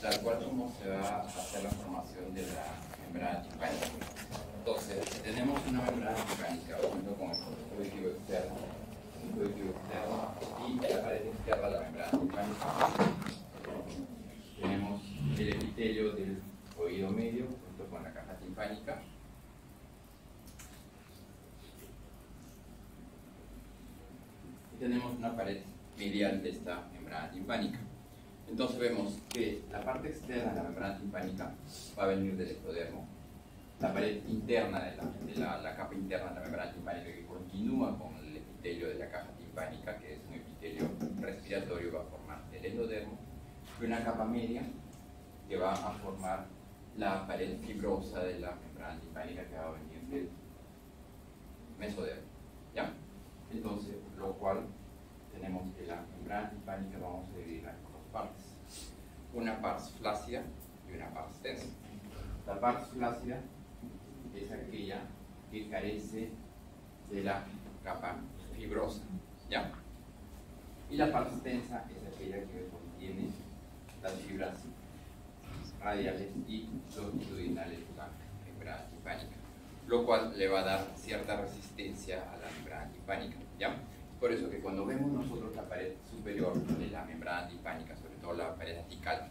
tal cual como se va a hacer la formación de la membrana timpánica. Entonces, tenemos una membrana timpánica junto con el conducto externo, el externo y la pared izquierda de la membrana timpánica. Tenemos el epitelio del oído medio junto con la caja timpánica. Y tenemos una pared medial de esta membrana timpánica. Entonces vemos que la parte externa de la membrana timpánica va a venir del ectodermo, la pared interna de, la, la, capa interna de la membrana timpánica que continúa con el epitelio de la caja timpánica, que es un epitelio respiratorio, va a formar el endodermo, y una capa media que va a formar la pared fibrosa de la membrana timpánica que va a venir del mesodermo. ¿Ya? Entonces, lo cual tenemos que la membrana timpánica vamos a dividirla. Una pars flácida y una pars tensa. La pars flácida es aquella que carece de la capa fibrosa, ¿ya? Y la pars tensa es aquella que contiene las fibras radiales y longitudinales de la membrana timpánica, lo cual le va a dar cierta resistencia a la membrana timpánica, ¿ya? Por eso que cuando vemos nosotros la pared superior de la membrana timpánica, sobre la pared apical,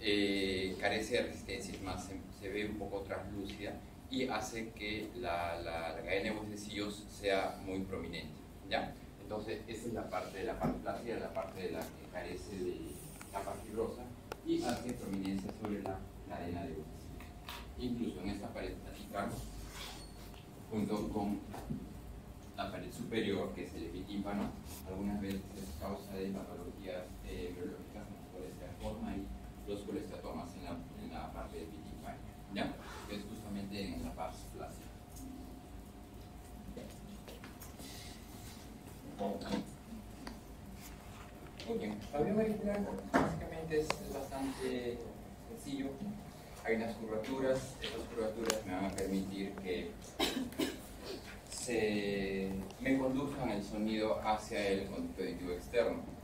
eh, carece de resistencia, es más, se, ve un poco translúcida y hace que la, la, cadena de huesecillos sea muy prominente. ¿ya? Entonces, esa es la parte de la parte plácida, la parte de la que carece de capa fibrosa y hace prominencia sobre la cadena de huesecillos. Incluso en esta pared apical, junto con la pared superior, que es el epitímpano, algunas veces es causa de patologías eh, forma y los colesteratomas en la, en la parte epitímpana, ¿ya? que es justamente en la flácida. Muy bien, la biomaricular básicamente es bastante sencillo. Hay unas curvaturas, estas curvaturas me van a permitir que me conduzcan el sonido hacia el conducto auditivo externo.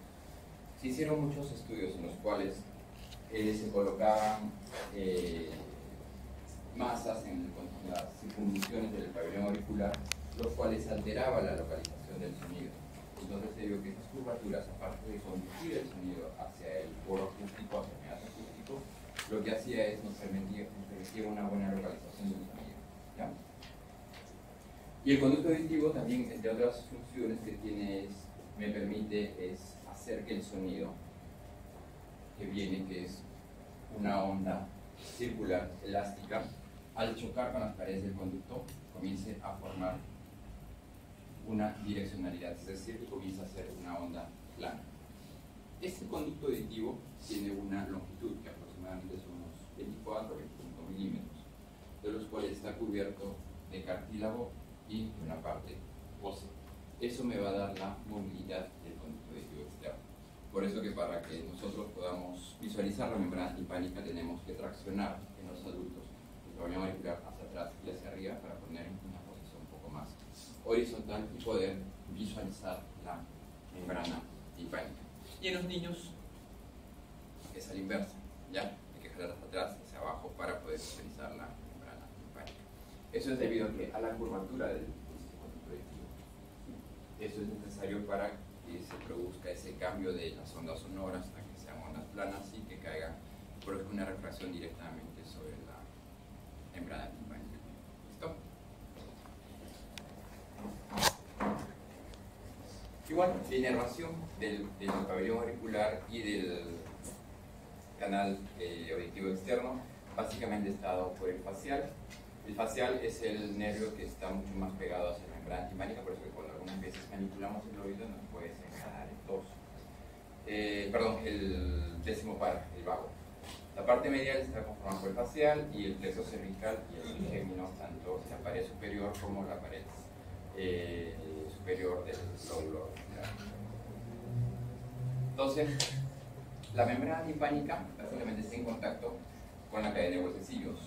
Se hicieron muchos estudios en los cuales eh, se colocaban eh, masas en, las circunvoluciones del pabellón auricular, los cuales alteraban la localización del sonido. Entonces se vio que estas curvaturas, aparte de conducir el sonido hacia el poro acústico, hacia el acústico, lo que hacía es nos permitía, nos permitía una buena localización del sonido. ¿ya? Y el conducto auditivo también, entre otras funciones que tiene, es, me permite es hacer que el sonido que viene, que es una onda circular, elástica, al chocar con las paredes del conducto, comience a formar una direccionalidad, es decir, que comienza a ser una onda plana. Este conducto auditivo tiene una longitud que aproximadamente son unos 24 25 milímetros, de los cuales está cubierto de cartílago y una parte ósea. Eso me va a dar la movilidad del conducto auditivo externo. Por eso que para que nosotros podamos visualizar la membrana timpánica tenemos que traccionar en los adultos el pabellón auricular hacia atrás y hacia arriba para poner una posición un poco más horizontal y poder visualizar la membrana timpánica. Y en los niños es a la inversa, ¿ya? Hay que jalar hacia atrás, hacia abajo para poder visualizar la eso es debido a, que, a la curvatura del. Eso es necesario para que se produzca ese cambio de las ondas sonoras a que sean ondas planas y que caiga por una refracción directamente sobre la membrana timpánica. ¿Listo? Igual, la inervación del, del pabellón auricular y del canal eh, auditivo externo básicamente está dado por el facial el facial es el nervio que está mucho más pegado hacia la membrana timpánica, por eso que cuando algunas veces manipulamos el oído nos puede señalar el torso. Eh, perdón, el décimo par, el vago. La parte medial está conformada por el facial y el plexo cervical y el trigémino, tanto la pared superior como la pared eh, superior del lóbulo Entonces, la membrana timpánica básicamente está en contacto con la cadena de huesecillos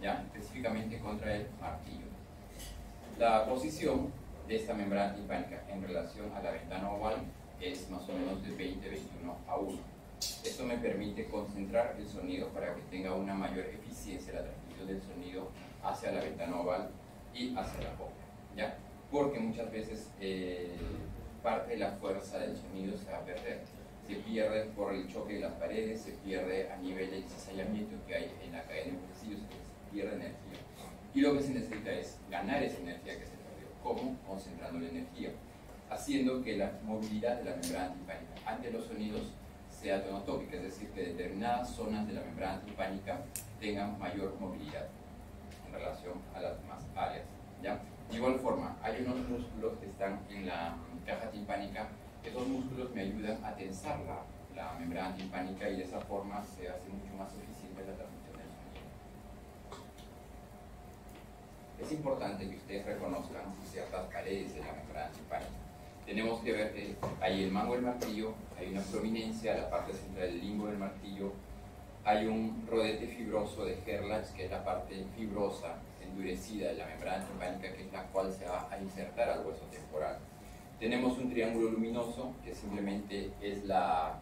¿ya? específicamente contra el martillo. La posición de esta membrana timpánica en relación a la ventana oval es más o menos de 20-21 a 1. Esto me permite concentrar el sonido para que tenga una mayor eficiencia la transmisión del sonido hacia la ventana oval y hacia la boca. ¿ya? Porque muchas veces eh, parte de la fuerza del sonido se va a perder. Se pierde por el choque de las paredes, se pierde a nivel del cizallamiento que hay en la cadena de utensilios, se pierde energía. Y lo que se necesita es ganar esa energía que se Concentrando la energía, haciendo que la movilidad de la membrana timpánica ante los sonidos sea tonotópica, es decir, que determinadas zonas de la membrana timpánica tengan mayor movilidad en relación a las demás áreas. ¿ya? De igual forma, hay unos músculos que están en la caja timpánica, esos músculos me ayudan a tensar la, la membrana timpánica y de esa forma se hace mucho más eficiente la transmisión del sonido. Es importante que ustedes reconozcan ciertas paredes de la membrana timpánica. Tenemos que ver que hay el mango del martillo, hay una prominencia, la parte central del limbo del martillo, hay un rodete fibroso de Herlach, que es la parte fibrosa endurecida de la membrana timpánica, que es la cual se va a insertar al hueso temporal. Tenemos un triángulo luminoso, que simplemente es la,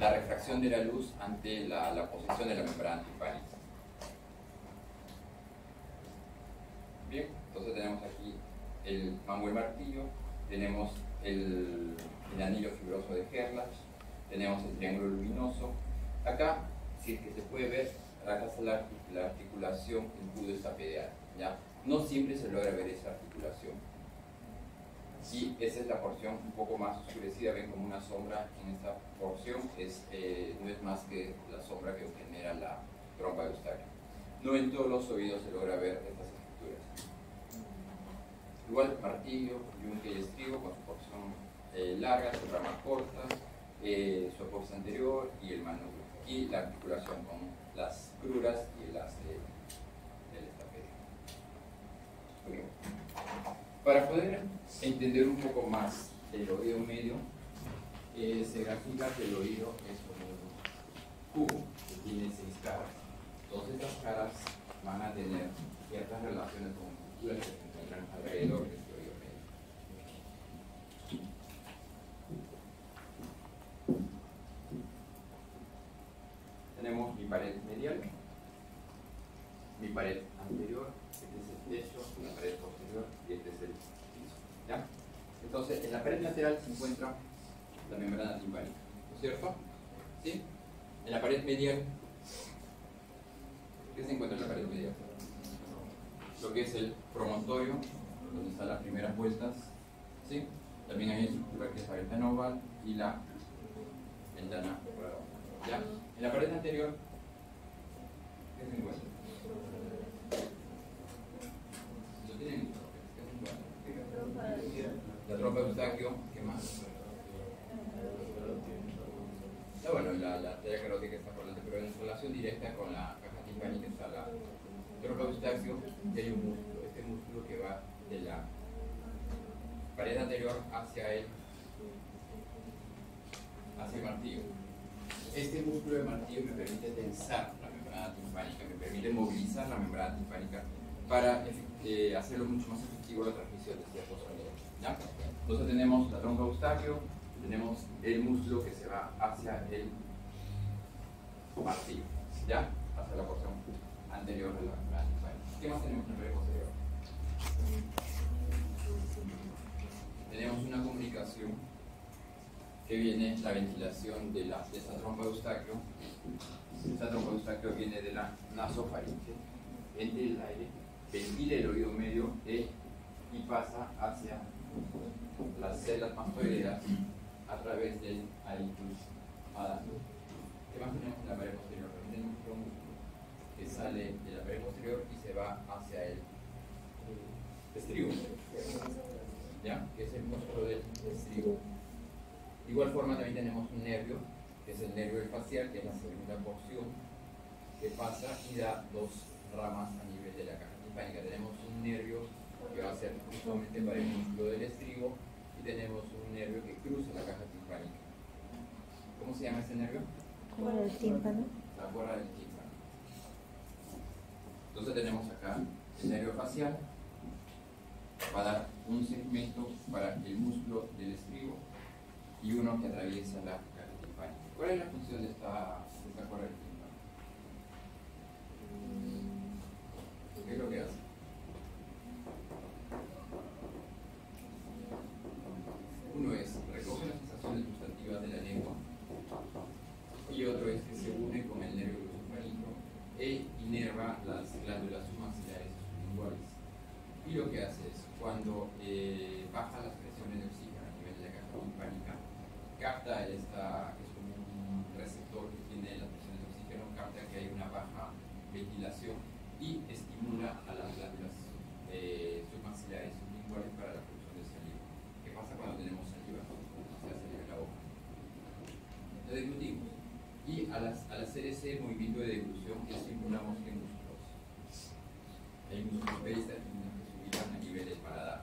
refracción de la luz ante la, posición de la membrana timpánica. Bien, entonces tenemos aquí el mango del martillo, tenemos el, el anillo fibroso de Herlach, tenemos el triángulo luminoso. Acá, si es que se puede ver, está la, la articulación embudo-estapedeal. ¿ya? No siempre se logra ver esa articulación. Y esa es la porción un poco más oscurecida, ven como una sombra en esta porción, es, eh, no es más que la sombra que genera la trompa de Eustaquio. No en todos los oídos se logra ver estas estructuras. Igual martillo, yunque y estribo con su porción eh, larga, su rama corta, eh, su apoyo anterior y el manubrio. Y la articulación con las cruras y el as de, del estapedio. Para poder entender un poco más el oído medio, eh, se grafica que el oído es como un cubo que tiene seis caras. Todas estas caras van a tener ciertas relaciones con culturas que se encuentran alrededor de este oído medio. Tenemos mi pared medial, mi pared anterior, este es el techo, la pared posterior y este es el piso. ¿ya? Entonces, en la pared lateral se encuentra la membrana timpánica, ¿no es cierto? ¿Sí? En la pared medial, ¿qué se encuentra en la pared medial? Lo que es el promontorio, donde están las primeras vueltas, ¿sí? También hay estructura que es la ventana oval y la ventana ¿Ya? En la pared anterior, ¿qué se encuentra? ¿Lo tienen? ¿Qué se encuentra? La trompa de Eustaquio, ¿qué más? Ah, bueno, la, la talla carótica está por delante, pero en relación directa con la caja timpánica está la trompa de Eustaquio y hay un músculo, este músculo que va de la pared anterior hacia el, hacia el martillo. Este músculo de martillo me permite tensar la membrana timpánica, me permite movilizar la membrana timpánica para eh, hacerlo mucho más efectivo la transmisión de ciertos sonidos. Entonces tenemos la trompa de Eustaquio, tenemos el músculo que se va hacia el martillo, ¿ya? hacia la porción anterior de la membrana timpánica. ¿Qué más tenemos en el posterior? Tenemos una comunicación que viene la ventilación de, la, de esta trompa de Eustaquio. Esta trompa de Eustaquio viene de la nasofaringe, entra el aire, ventila el oído medio e, y pasa hacia las células mastoideas a través del aritus adano. ¿Qué más tenemos en la pared posterior? Tenemos músculo que sale de la pared posterior y se va hacia el estribo, ¿ya? que es el músculo del estribo. Igual forma también tenemos un nervio, que es el nervio facial, que es la segunda porción, que pasa y da dos ramas a nivel de la caja timpánica. Tenemos un nervio que va a ser justamente para el músculo del estribo y tenemos un nervio que cruza la caja timpánica. ¿Cómo se llama ese nervio? Por el tímpano. La cuerda del tímpano. Entonces tenemos acá el nervio facial, va a dar un segmento para el músculo del estribo y uno que atraviesa la caja timpánica. ¿Cuál es la función de esta, de esta correcta? ¿Qué es lo que hace? Uno es recoge las sensaciones gustativas de la lengua y otro es que se une con el nervio glosofárico e inerva las glándulas submaxilares sublinguales. Y lo que hace es, cuando eh, baja las presiones de oxígeno a nivel de la caja timpánica, capta esta, es como un receptor que tiene las presiones de oxígeno, capta que hay una baja ventilación y estimula a las glándulas eh, submaxilares sublinguales para la producción de saliva. ¿Qué pasa cuando tenemos saliva? Se hace saliva en la boca. Lo deglutimos. Y al, al hacer ese movimiento de deglución, estimulamos qué músculos. Hay músculos peristaltinos que se ubican a nivel del paladar.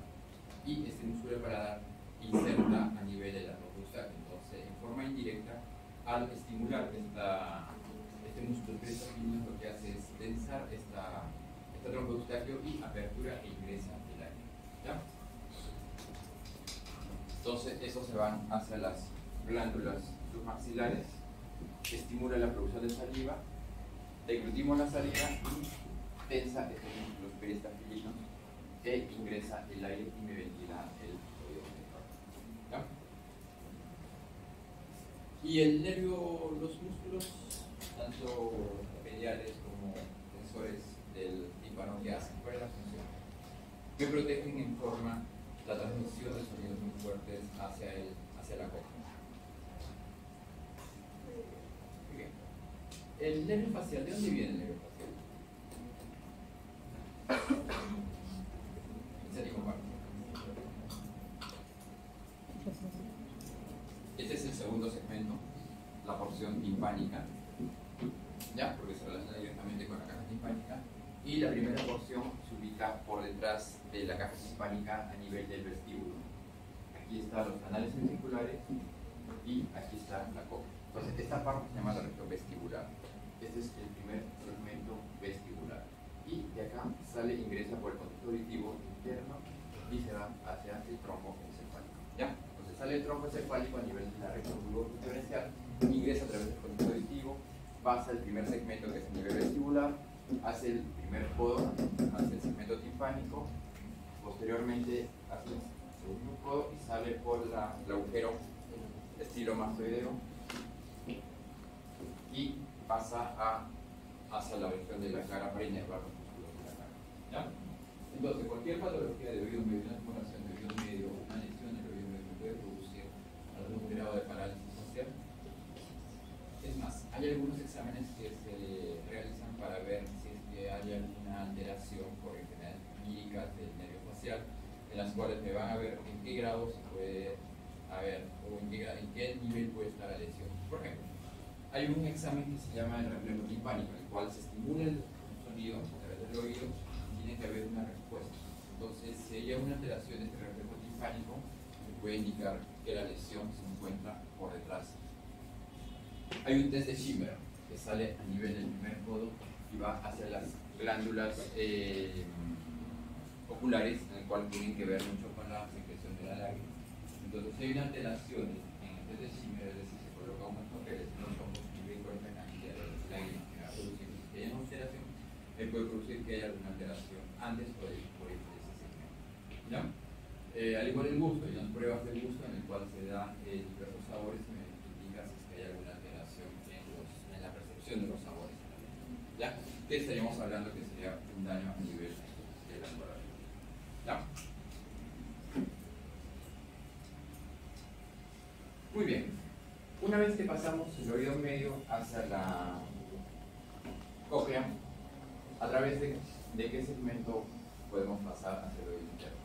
Y este músculo del paladar inserta a nivel de la robusta. Entonces, en forma indirecta, al estimular esta, este músculo peristaltino, lo que hace es tensar esta, esta trompa eustaquio y apertura e ingresa el aire. ¿Ya? Entonces, esos se van hacia las glándulas submaxilares estimula la producción de saliva, deglutimos la saliva y tensa estos músculos peristafilinos e ingresa el aire y me ventila el oído ¿Ya? Y el nervio, los músculos, tanto mediales como tensores del tímpano que hacen, ¿cuál es la función? Que protegen en forma la transmisión de sonidos muy fuertes hacia, el, hacia la copa. el nervio facial, ¿de dónde viene el nervio facial? Este es el segundo segmento, porción timpánica, ¿ya? Porque se relaciona directamente con la caja timpánica. Y la primera porción se ubica por detrás de la caja timpánica a nivel del vestíbulo. Aquí están los canales ventriculares y aquí está la copa. Entonces, esta parte se llama la región vestibular. Este es el primer segmento vestibular. Y de acá sale, ingresa por el conducto auditivo interno y se va hacia el tronco encefálico. ¿Ya? Entonces sale el tronco encefálico a nivel de la región diferencial, ingresa a través del conducto auditivo, pasa el primer segmento que es el nivel vestibular, hace el primer codo, hace el segmento timpánico, posteriormente hace el segundo codo y sale por la, el agujero estilo mastoideo y pasa a, hacia la región de la cara para inervar los músculos de la cara. Entonces, cualquier patología de oído medio, una tumoración de oído medio, una lesión del oído medio puede producir algún grado de parálisis hay algunos exámenes que se realizan para ver si es que hay alguna alteración por enfermedades clínicas del nervio facial, en las cuales me van a ver en qué grado se puede haber o en qué, nivel puede estar la lesión. Por ejemplo, hay un examen que se llama el reflejo timpánico, en el cual se estimula el sonido a través del oído y tiene que haber una respuesta. Entonces, si hay una alteración de este reflejo timpánico, se puede indicar que la lesión se encuentra por detrás. Hay un test de Schimmer que sale a nivel del primer codo y va hacia las glándulas eh, oculares, en el cual tienen que ver mucho con la secreción de la lágrima. Entonces, si hay una alteración en el test de Schimmer, es decir, se coloca un papel en los ojos él puede producir que haya alguna alteración antes o después de ese segmento. ¿Ya? Eh, al igual el gusto, hay unas pruebas del gusto en el cual se dan eh, diversos sabores y me indica si es que hay alguna alteración en, los, en, la percepción de los sabores. ¿Ya? Que estaríamos hablando que sería un daño a nivel de la ¿Ya? Muy bien. Una pasamos el oído medio hacia la cóclea, a través de, de qué segmento podemos pasar hacia el oído interno.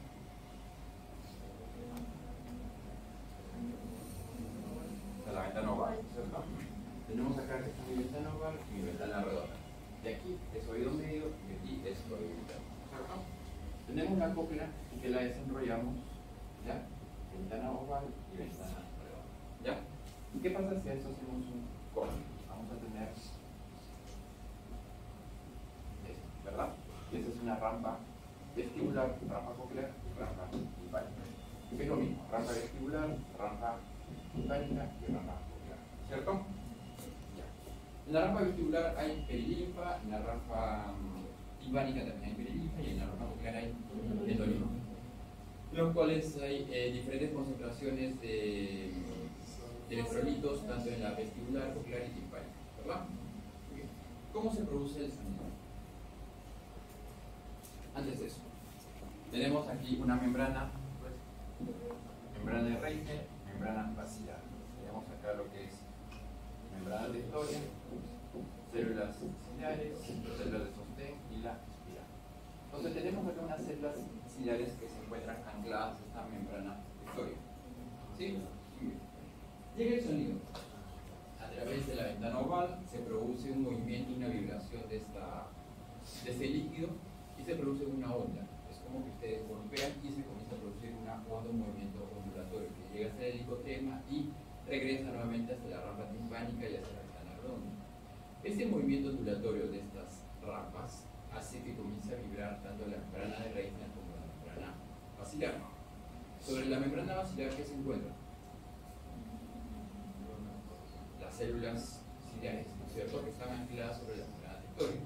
Hasta la ventana oval, ¿cierto? Tenemos acá que está mi ventana oval y mi ventana redonda. De aquí es oído medio y aquí es oído interno, ¿cierto? Tenemos la cóclea que la desenrollamos, ¿ya? Ventana oval y ventana redonda, ¿ya? ¿Y qué pasa si a eso hacemos un corte? Vamos a tener ¿verdad? Y esa es una rampa vestibular, rampa coclear, rampa timpánica. Es lo mismo, rampa vestibular, rampa timpánica y rampa coclear, ¿cierto? En la rampa vestibular hay perilinfa, en la rampa mm, timpánica también hay perilinfa y en la rampa coclear hay endolinfa. En los cuales hay eh, diferentes concentraciones de, de, electrolitos, tanto en la vestibular, coclear y timpánica. ¿Verdad? ¿Cómo se produce el sonido? Antes eso, tenemos aquí una membrana, pues, membrana de Reiner, membrana vacilar. Tenemos acá lo que es membrana de historia, células ciliares, células de sostén y la espiral. Entonces tenemos acá unas células ciliares que se encuentran ancladas a esta membrana de historia. ¿Sí? Llega el sonido. A través de la ventana oval se produce un movimiento y una vibración de, esta, de este líquido y se produce una onda. Es como que ustedes golpean y se comienza a producir una onda, un movimiento ondulatorio que llega hasta el helicotema y regresa nuevamente hasta la rampa timpánica y hasta la ventana redonda. Este movimiento ondulatorio de estas rampas hace que comience a vibrar tanto la membrana de Reisner como la membrana vacilar. Sobre la membrana vacilar, ¿qué se encuentra? Las células ciliares, ¿no es cierto?, que están ancladas sobre la membrana tectónica.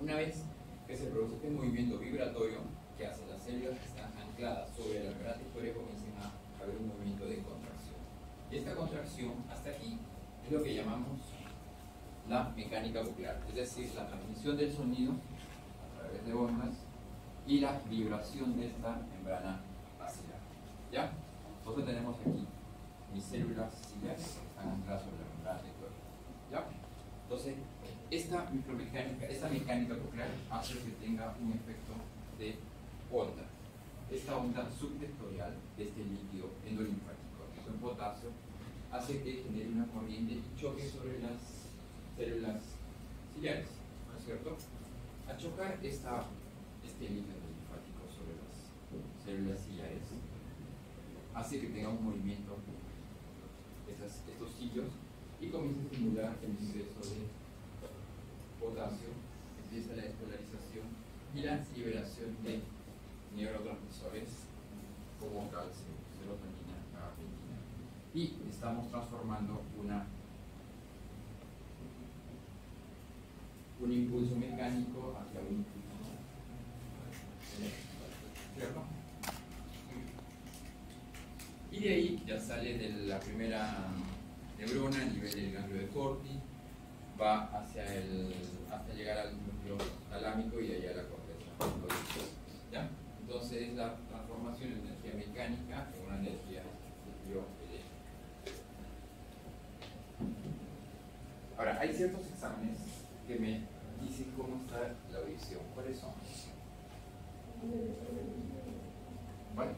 Una vez que se produce este movimiento vibratorio, que hace las células que están ancladas sobre la membrana tectónica comiencen a haber un movimiento de contracción. Y esta contracción, hasta aquí, es lo que llamamos la mecánica nuclear, es decir, la transmisión del sonido a través de ondas y la vibración de esta membrana vacilar. ¿Ya? Entonces tenemos aquí mis células ciliares que están ancladas sobre la membrana tectónica. ¿Ya? Entonces, esta micromecánica, esta mecánica nuclear hace que tenga un efecto de onda. Esta onda subtectorial de este líquido endolinfático, rico en potasio, hace que genere una corriente y choque sobre las células ciliares, ¿no es cierto? Al chocar esta, este líquido linfático sobre las células ciliares, hace que tenga un movimiento estas, estos cilios y comienza a estimular el ingreso de potasio, empieza la despolarización y la liberación de neurotransmisores como calcio. Y estamos transformando una un impulso mecánico hacia un impulso. Y de ahí ya sale de la primera neurona a nivel del ganglio de Corti, va hacia el, hasta llegar al núcleo talámico y de ahí a la corteza. ¿Ya? Entonces es la transformación de energía mecánica en una energía bioeléctrica. Ahora, hay ciertos exámenes que me dicen cómo está la audición. ¿Cuáles son? Bueno,